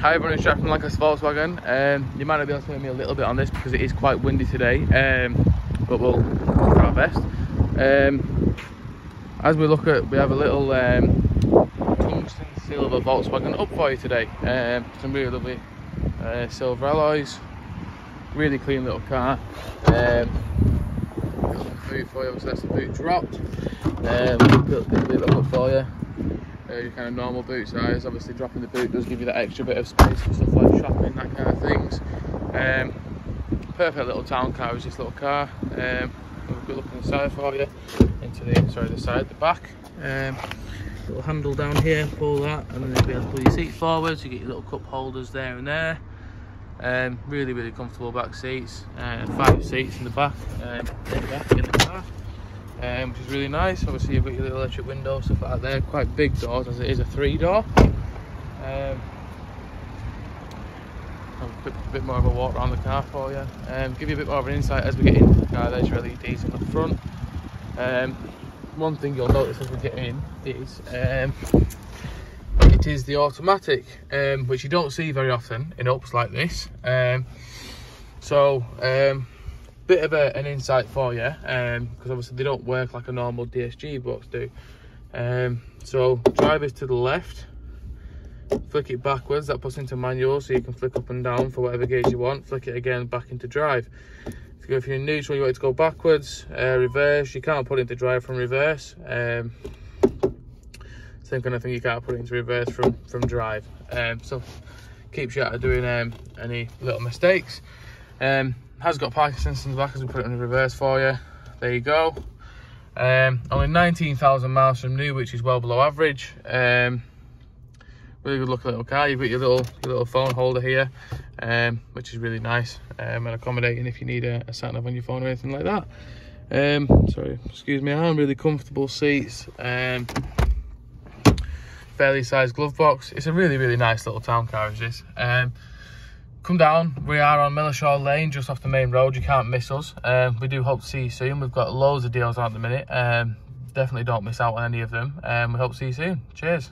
Hi everyone, it's Jack from Lancaster Volkswagen. Um, you might not be able to hear me a little bit on this because it is quite windy today, um, but we'll do our best. Um, as we look at, we have a little um, tungsten silver Volkswagen up for you today. Um, some really lovely uh, silver alloys, really clean little car. Um, got some boot for you, so that's the boot dropped. Um, built this little up for you uh, your kind of normal boot size. Obviously, dropping the boot does give you that extra bit of space for stuff like shopping, that kind of things. Um, perfect little town car is this little car. Um, have a good look inside for you. Into the sorry, the side, the back. Um, little handle down here, pull that, and then you'll be able to pull your seat forwards. You get your little cup holders there and there. Um, really, really comfortable back seats. Uh, five seats in the back, um, in the back in the car um, which is really nice. Obviously, you've got your little electric window, stuff like that there. Quite big doors as it is a three door. Um, a bit, more of a walk around the car for you. Um, give you a bit more of an insight as we get into the car. There's your LEDs in the front. Um, one thing you'll notice as we get in is um, it is the automatic, um, which you don't see very often in ups like this. Um, so bit of a, an insight for you because um, obviously they don't work like a normal DSG box do. Um, so drive is to the left, flick it backwards, that puts into manual so you can flick up and down for whatever gauge you want, flick it again back into drive. If, you if you're in neutral, you want it to go backwards, uh, reverse, you can't put it into drive from reverse. Um, same kind of thing you can't put it into reverse from, from drive. Um, so keeps you out of doing um, any little mistakes. Um, has got parking sensors in the back as we put it in reverse for you. There you go. Um, only 19,000 miles from new, which is well below average. Um, really good looking little car. You've got your little your little phone holder here, um, which is really nice um, and accommodating if you need a, a sat nav on your phone or anything like that. Um, sorry, excuse me. I'm really comfortable seats. Um, fairly sized glove box. It's a really really nice little town car. Is this? Come down we are on Mellishaw Lane just off the main road you can't miss us. Um, we do hope to see you soon we've got loads of deals on at the minute um, definitely don't miss out on any of them. Um, we hope to see you soon. Cheers